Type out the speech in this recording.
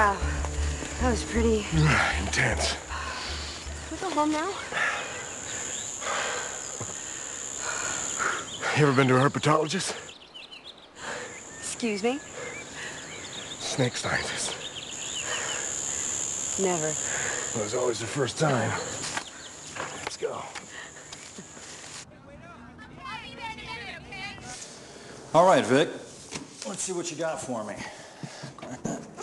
Wow, That was pretty. Intense. We go home now? You ever been to a herpetologist? Excuse me? Snake scientist. Never. Well, it was always the first time. Let's go. All right, Vic. Let's see what you got for me.